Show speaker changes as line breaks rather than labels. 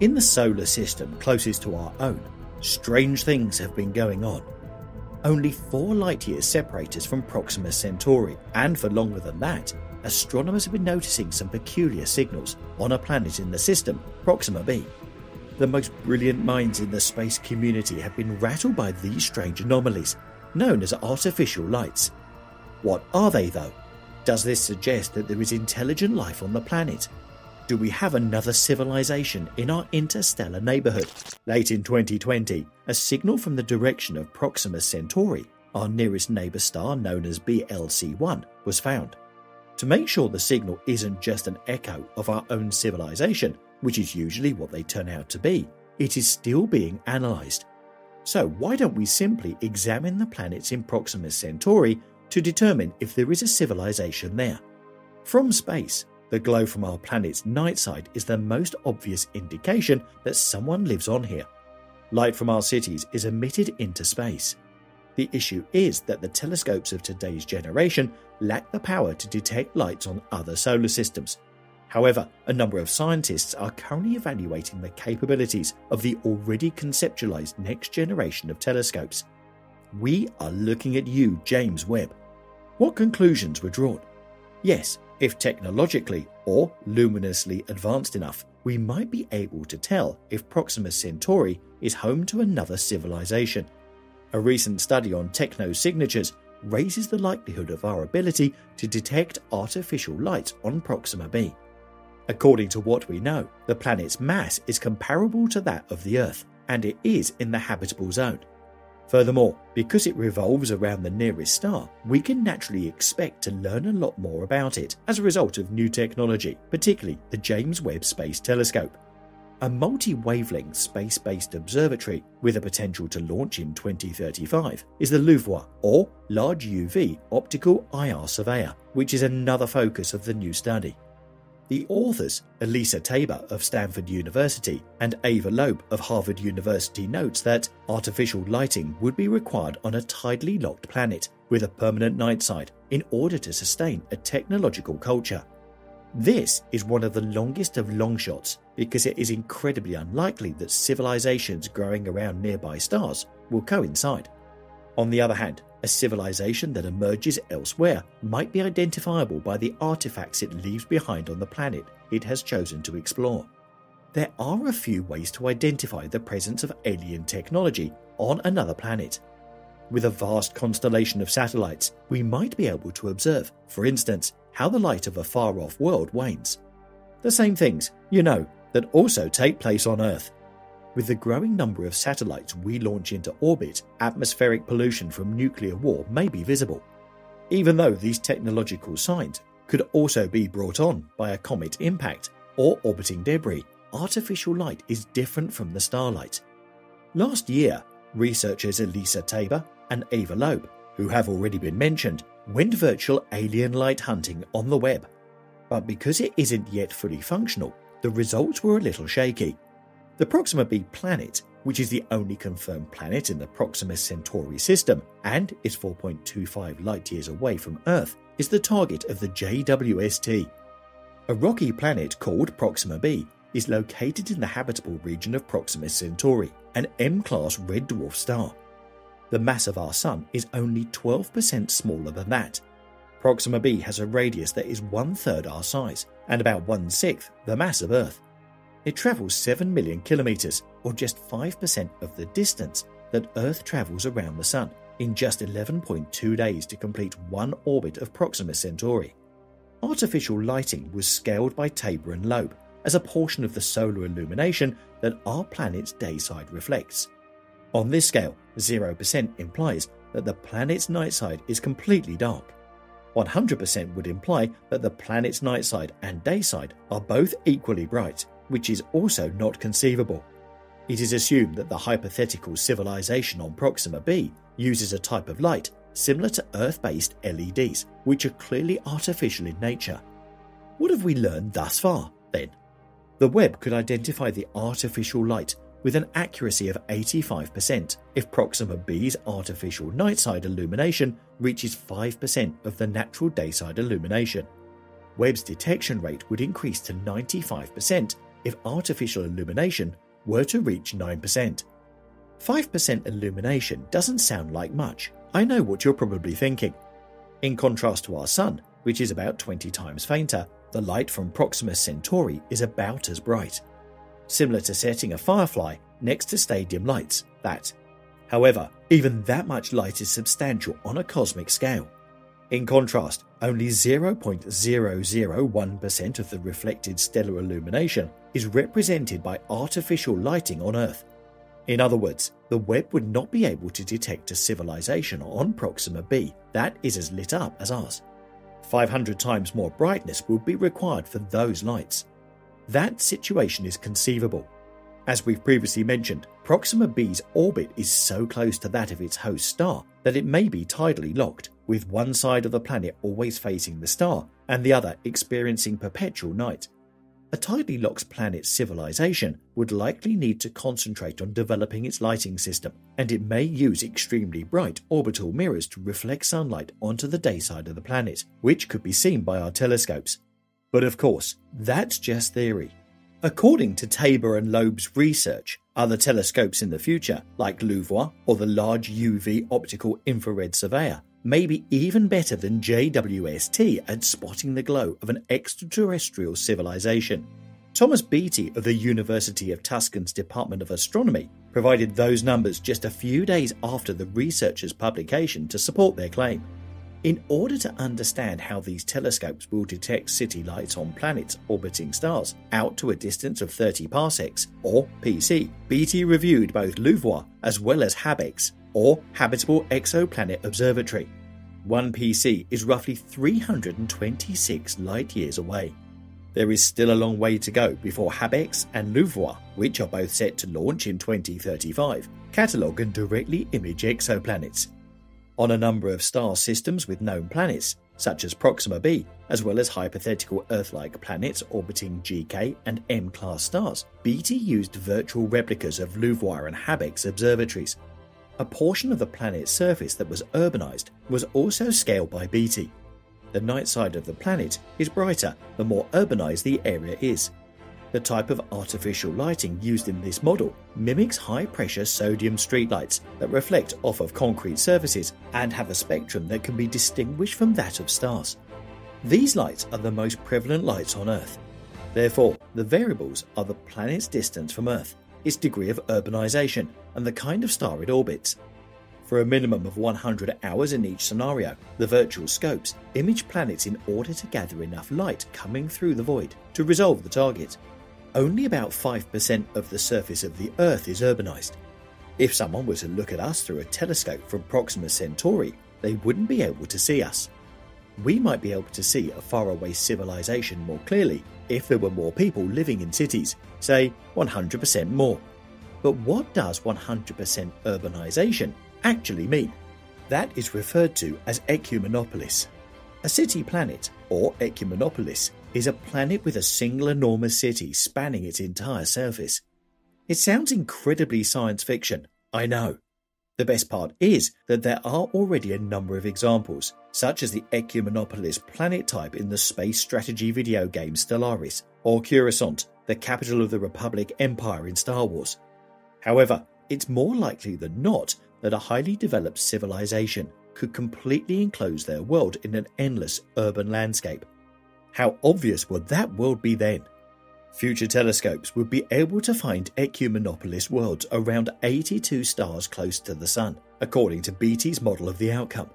In the solar system closest to our own, strange things have been going on. Only four light years separate us from Proxima Centauri, and for longer than that, astronomers have been noticing some peculiar signals on a planet in the system, Proxima b. The most brilliant minds in the space community have been rattled by these strange anomalies, known as artificial lights. What are they, though? Does this suggest that there is intelligent life on the planet? Do we have another civilization in our interstellar neighbourhood? Late in 2020, a signal from the direction of Proxima Centauri, our nearest neighbour star known as BLC1, was found. To make sure the signal isn't just an echo of our own civilization, which is usually what they turn out to be, it is still being analysed. So, why don't we simply examine the planets in Proxima Centauri to determine if there is a civilization there? From space, the glow from our planet's night side is the most obvious indication that someone lives on here. Light from our cities is emitted into space. The issue is that the telescopes of today's generation lack the power to detect lights on other solar systems. However, a number of scientists are currently evaluating the capabilities of the already conceptualized next generation of telescopes. We are looking at you, James Webb. What conclusions were drawn? Yes, if technologically or luminously advanced enough, we might be able to tell if Proxima Centauri is home to another civilization. A recent study on technosignatures raises the likelihood of our ability to detect artificial light on Proxima b. According to what we know, the planet's mass is comparable to that of the Earth, and it is in the habitable zone. Furthermore, because it revolves around the nearest star, we can naturally expect to learn a lot more about it as a result of new technology, particularly the James Webb Space Telescope. A multi wavelength space based observatory with a potential to launch in 2035 is the LUVOIR, or Large UV Optical IR Surveyor, which is another focus of the new study. The authors, Elisa Tabor of Stanford University and Avi Loeb of Harvard University, notes that artificial lighting would be required on a tidally locked planet with a permanent night side in order to sustain a technological culture. This is one of the longest of long shots because it is incredibly unlikely that civilizations growing around nearby stars will coincide. On the other hand, a civilization that emerges elsewhere might be identifiable by the artifacts it leaves behind on the planet it has chosen to explore. There are a few ways to identify the presence of alien technology on another planet. With a vast constellation of satellites, we might be able to observe, for instance, how the light of a far off world wanes. The same things, you know, that also take place on Earth. With the growing number of satellites we launch into orbit, atmospheric pollution from nuclear war may be visible. Even though these technological signs could also be brought on by a comet impact or orbiting debris, artificial light is different from the starlight. Last year, researchers Elisa Tabor and Avi Loeb, who have already been mentioned, went virtual alien light hunting on the web. But because it isn't yet fully functional, the results were a little shaky. The Proxima b planet, which is the only confirmed planet in the Proxima Centauri system and is 4.25 light years away from Earth, is the target of the JWST. A rocky planet called Proxima b is located in the habitable region of Proxima Centauri, an M class red dwarf star. The mass of our Sun is only 12% smaller than that. Proxima b has a radius that is one third our size and about one sixth the mass of Earth. It travels 7 million kilometers, or just 5% of the distance that Earth travels around the Sun, in just 11.2 days to complete one orbit of Proxima Centauri. Artificial lighting was scaled by Tabor and Loeb as a portion of the solar illumination that our planet's day side reflects. On this scale, 0% implies that the planet's night side is completely dark. 100% would imply that the planet's night side and day side are both equally bright, which is also not conceivable. It is assumed that the hypothetical civilization on Proxima b uses a type of light similar to Earth based LEDs, which are clearly artificial in nature. What have we learned thus far, then? The Webb could identify the artificial light with an accuracy of 85% if Proxima b's artificial nightside illumination reaches 5% of the natural dayside illumination. Webb's detection rate would increase to 95% if artificial illumination were to reach 9%. 5% illumination doesn't sound like much. I know what you're probably thinking. In contrast to our Sun, which is about 20 times fainter, the light from Proxima Centauri is about as bright. Similar to setting a firefly next to stadium lights, that. However, even that much light is substantial on a cosmic scale. In contrast, only 0.001% of the reflected stellar illumination is represented by artificial lighting on Earth. In other words, the Webb would not be able to detect a civilization on Proxima b that is as lit up as ours. 500 times more brightness would be required for those lights. That situation is conceivable. As we've previously mentioned, Proxima b's orbit is so close to that of its host star that it may be tidally locked, with one side of the planet always facing the star and the other experiencing perpetual night. A tidally locked planet's civilization would likely need to concentrate on developing its lighting system, and it may use extremely bright orbital mirrors to reflect sunlight onto the day side of the planet, which could be seen by our telescopes. But of course, that's just theory. According to Tabor and Loeb's research, other telescopes in the future, like LUVOIR or the Large UV Optical Infrared Surveyor, may be even better than JWST at spotting the glow of an extraterrestrial civilization. Thomas Beatty of the University of Tucson's Department of Astronomy provided those numbers just a few days after the researchers' publication to support their claim. In order to understand how these telescopes will detect city lights on planets orbiting stars out to a distance of 30 parsecs, or PC, Beatty reviewed both LUVOIR as well as HABEX, or Habitable Exoplanet Observatory. One PC is roughly 326 light years away. There is still a long way to go before HABEX and LUVOIR, which are both set to launch in 2035, catalogue and directly image exoplanets. On a number of star systems with known planets, such as Proxima b, as well as hypothetical Earth like planets orbiting GK and M class stars, Beatty used virtual replicas of LUVOIR and HABEX observatories a portion of the planet's surface that was urbanized was also scaled by Beatty. The night side of the planet is brighter the more urbanized the area is. The type of artificial lighting used in this model mimics high pressure sodium streetlights that reflect off of concrete surfaces and have a spectrum that can be distinguished from that of stars. These lights are the most prevalent lights on Earth. Therefore, the variables are the planet's distance from Earth its degree of urbanization, and the kind of star it orbits. For a minimum of 100 hours in each scenario, the virtual scopes image planets in order to gather enough light coming through the void to resolve the target. Only about 5% of the surface of the Earth is urbanized. If someone were to look at us through a telescope from Proxima Centauri, they wouldn't be able to see us. We might be able to see a faraway civilization more clearly if there were more people living in cities, say 100% more. But what does 100% urbanization actually mean? That is referred to as ecumenopolis. A city planet, or ecumenopolis, is a planet with a single enormous city spanning its entire surface. It sounds incredibly science fiction, I know, the best part is that there are already a number of examples, such as the Ecumenopolis planet type in the space strategy video game Stellaris, or Coruscant, the capital of the Republic Empire in Star Wars. However, it's more likely than not that a highly developed civilization could completely enclose their world in an endless urban landscape. How obvious would that world be then? Future telescopes would be able to find ecumenopolis worlds around 82 stars close to the Sun, according to Beatty's model of the outcome.